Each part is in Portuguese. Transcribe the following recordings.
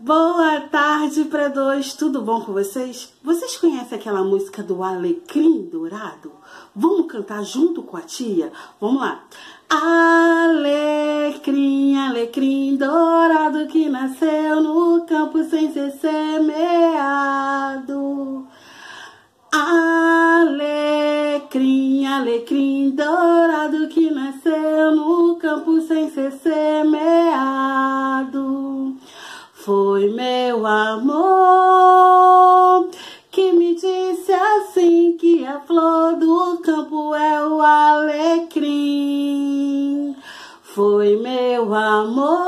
Boa tarde para dois, tudo bom com vocês? Vocês conhecem aquela música do Alecrim Dourado? Vamos cantar junto com a tia? Vamos lá. Alecrim, alecrim dourado que nasceu no campo sem ser semeado. Alecrim, alecrim dourado que nasceu no campo sem ser semeado. Foi meu amor que me disse assim que a flor do campo é o alecrim. Foi meu amor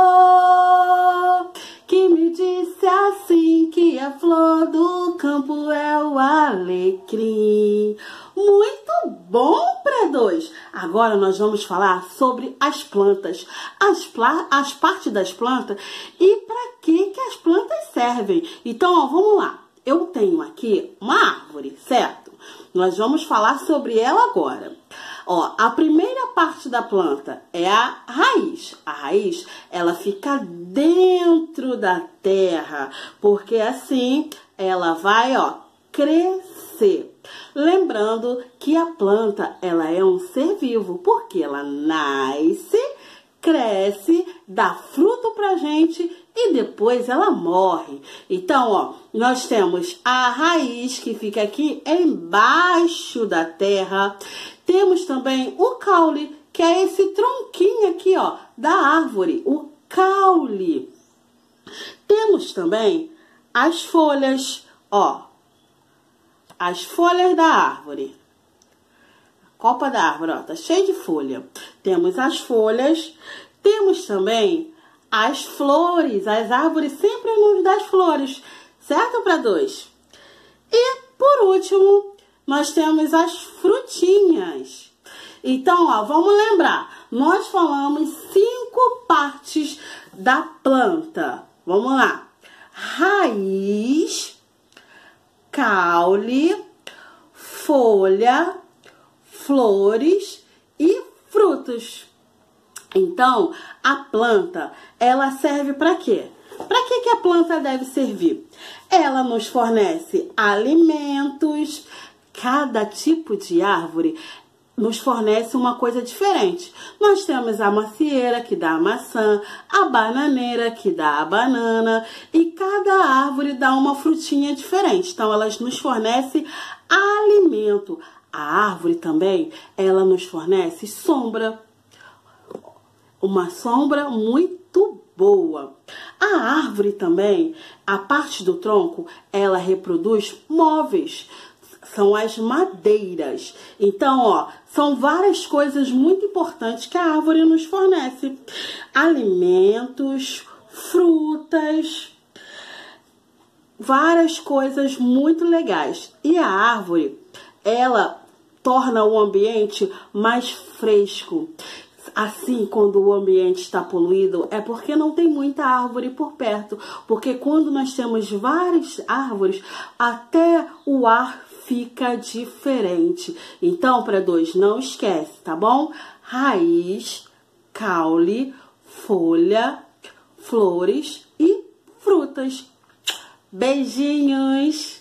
que me disse assim que a flor do campo é o alecrim. Muito bom para dois. Agora nós vamos falar sobre as plantas, as, as partes das plantas e para que que as plantas servem. Então, ó, vamos lá. Eu tenho aqui uma árvore, certo? Nós vamos falar sobre ela agora. Ó, a primeira parte da planta é a raiz. A raiz, ela fica dentro da terra, porque assim ela vai, ó, crescer. Lembrando que a planta, ela é um ser vivo, porque ela nasce, cresce, dá fruto pra gente e depois ela morre. Então, ó, nós temos a raiz que fica aqui embaixo da terra. Temos também o caule, que é esse tronquinho aqui, ó, da árvore, o caule. Temos também as folhas, ó, as folhas da árvore. A copa da árvore, ó, tá cheio de folha. Temos as folhas, temos também as flores. As árvores sempre nos dão flores, certo para dois? E por último, nós temos as frutinhas. Então, ó, vamos lembrar, nós falamos cinco partes da planta. Vamos lá. Raiz, caule, folha, flores e frutos. Então, a planta, ela serve para quê? Para que, que a planta deve servir? Ela nos fornece alimentos. Cada tipo de árvore nos fornece uma coisa diferente. Nós temos a macieira, que dá a maçã, a bananeira, que dá a banana, e cada árvore dá uma frutinha diferente. Então, elas nos fornecem alimento. A árvore também, ela nos fornece sombra, uma sombra muito boa. A árvore também, a parte do tronco, ela reproduz móveis, são as madeiras. Então, ó, são várias coisas muito importantes que a árvore nos fornece: alimentos, frutas, várias coisas muito legais. E a árvore, ela torna o ambiente mais fresco. Assim, quando o ambiente está poluído, é porque não tem muita árvore por perto. Porque quando nós temos várias árvores, até o ar fica diferente. Então, para dois, não esquece, tá bom? Raiz, caule, folha, flores e frutas. Beijinhos!